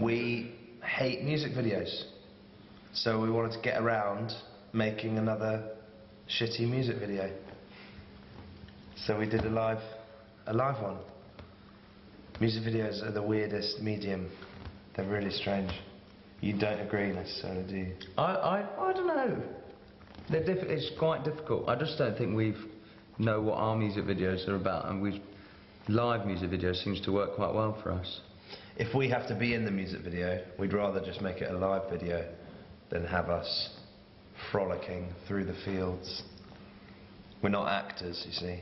We hate music videos. So we wanted to get around making another shitty music video. So we did a live, a live one. Music videos are the weirdest medium. They're really strange. You don't agree necessarily, do you? I, I, I don't know. They're diff- it's quite difficult. I just don't think we know what our music videos are about, and we live music videos seems to work quite well for us. If we have to be in the music video, we'd rather just make it a live video than have us frolicking through the fields. We're not actors, you see.